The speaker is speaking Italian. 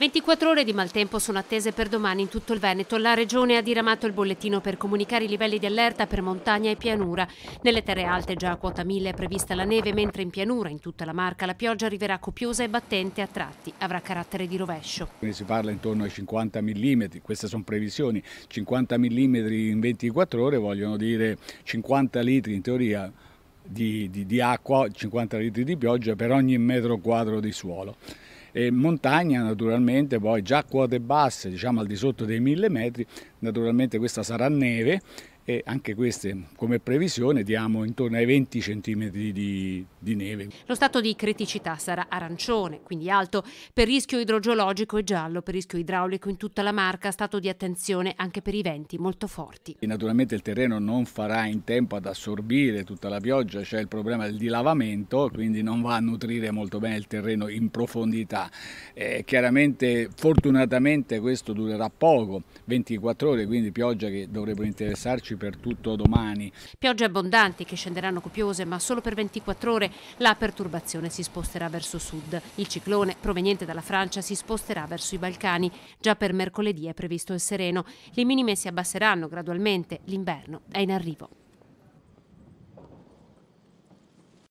24 ore di maltempo sono attese per domani in tutto il Veneto. La Regione ha diramato il bollettino per comunicare i livelli di allerta per montagna e pianura. Nelle terre alte già a quota 1000 è prevista la neve, mentre in pianura, in tutta la Marca, la pioggia arriverà copiosa e battente a tratti. Avrà carattere di rovescio. Si parla intorno ai 50 mm, queste sono previsioni. 50 mm in 24 ore vogliono dire 50 litri in teoria di, di, di acqua, 50 litri di pioggia per ogni metro quadro di suolo e montagna naturalmente poi già a quote basse, diciamo al di sotto dei 1000 metri, naturalmente questa sarà neve e anche queste come previsione diamo intorno ai 20 cm di, di, neve. Lo stato di criticità sarà arancione, quindi alto per rischio idrogeologico e giallo per rischio idraulico in tutta la Marca, stato di attenzione anche per i venti molto forti. E naturalmente il terreno non farà in tempo ad assorbire tutta la pioggia, c'è il problema del dilavamento, quindi non va a nutrire molto bene il terreno in profondità. Eh, chiaramente fortunatamente questo durerà poco, 24 ore, quindi pioggia che dovrebbe interessarci per tutto domani. Piogge abbondanti che scenderanno copiose, ma solo per 24 ore la perturbazione si sposterà verso sud. Il ciclone proveniente dalla Francia si sposterà verso i Balcani. Già per mercoledì è previsto il sereno. Le minime si abbasseranno gradualmente. L'inverno è in arrivo.